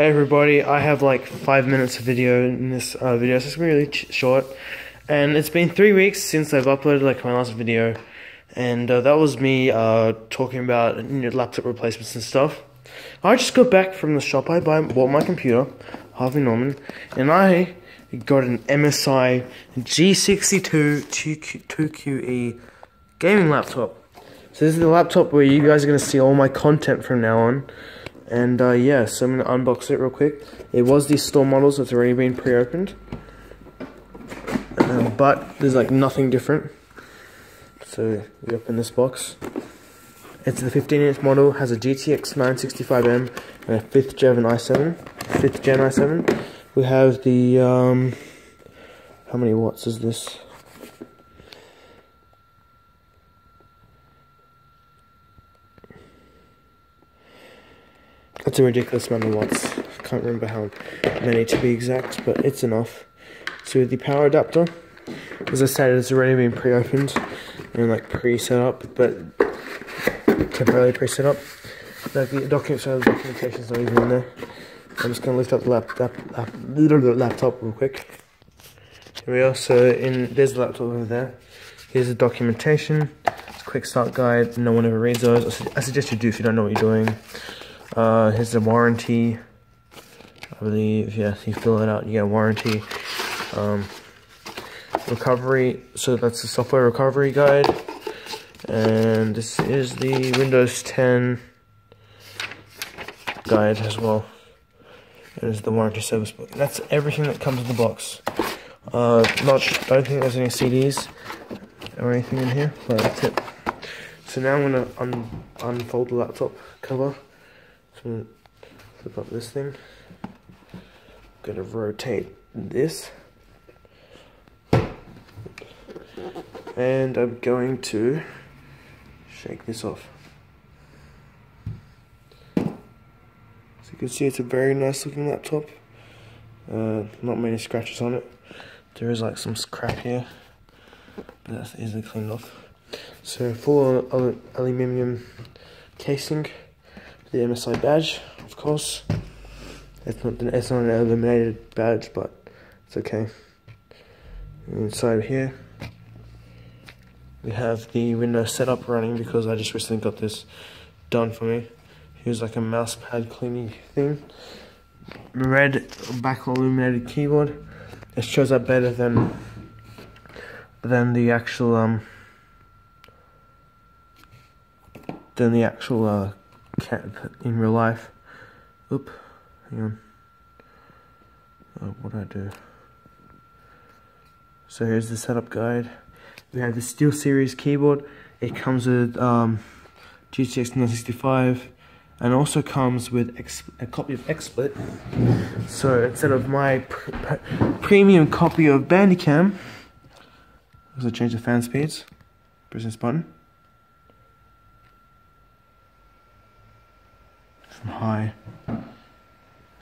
Hey everybody, I have like five minutes of video in this uh, video, so it's gonna be really short. And it's been three weeks since I've uploaded like my last video, and uh, that was me uh, talking about laptop replacements and stuff. I just got back from the shop. I bought my computer, Harvey Norman, and I got an MSI GE62 2QE gaming laptop. So this is the laptop where you guys are gonna see all my content from now on. And uh, yeah, so I'm going to unbox it real quick. It was the store models that's already been pre-opened. Um, but there's like nothing different. So we open this box. It's the 15 inch model, has a GTX 965M and a 5th gen i7. 5th gen i7. We have the, um, how many watts is this? That's a ridiculous amount of watts. I can't remember how many to be exact, but it's enough. So the power adapter, as I said, it's already been pre-opened and like pre-set up, but temporarily pre-set up. The document, so the uh, documentation is not even in there. I'm just gonna lift up the lap, lap, lap, laptop real quick. Here we are. So in there's the laptop over there. Here's the documentation. It's a quick start guide. No one ever reads those. I suggest you do if you don't know what you're doing. Uh, here's the warranty. I believe, yes, you fill it out, you get a warranty. Um, recovery, so that's the software recovery guide. And this is the Windows 10 guide as well. There's the warranty service book. That's everything that comes in the box. Uh, not, I don't think there's any CDs or anything in here, but that's it. So now I'm gonna un unfold the laptop cover. So flip up this thing. I'm gonna rotate this. And I'm going to shake this off. So you can see it's a very nice looking laptop. Uh, not many scratches on it. There is like some scrap here, but that's easily cleaned off. So full aluminium casing the MSI badge, of course. It's not it's not an illuminated badge, but it's okay. inside here, we have the Windows setup running because I just recently got this done for me. Here's like a mouse pad cleaning thing. Red back illuminated keyboard. It shows up better than than the actual um than the actual uh, in real life. Oop, hang on. Oh, what I do? So here's the setup guide. We have the SteelSeries keyboard. It comes with um, GTX 965 and also comes with a copy of XSplit. So instead of my pr premium copy of Bandicam, let's change the fan speeds. Press this button. High.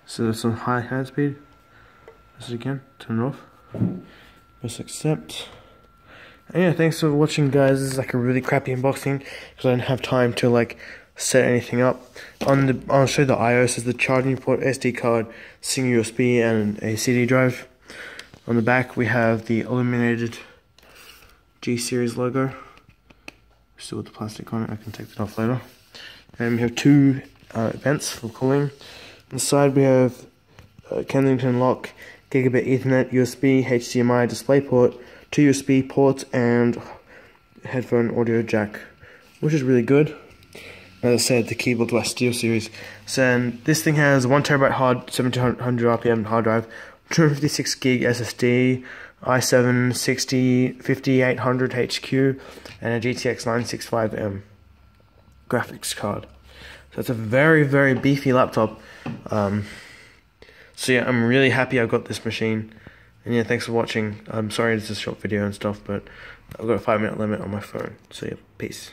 So that's on high hand speed. Press it again, turn it off. Press accept. And yeah, thanks for watching guys. This is like a really crappy unboxing because I didn't have time to like set anything up. On the I'll show the IOS is the charging port, SD card, single USB and a CD drive. On the back we have the illuminated G series logo. Still with the plastic on it, I can take that off later. And we have two uh, vents for cooling. On the side we have uh, Kensington lock, gigabit Ethernet, USB, HDMI DisplayPort, two USB ports, and headphone audio jack, which is really good. As I said, the keyboard was SteelSeries. So this thing has one terabyte hard, 1700 RPM hard drive, 256 gig SSD, i7 60 5800 HQ, and a GTX 965M graphics card. So it's a very, very beefy laptop. Um, so yeah, I'm really happy I got this machine. And yeah, thanks for watching. I'm sorry it's a short video and stuff, but I've got a five minute limit on my phone. So yeah, peace.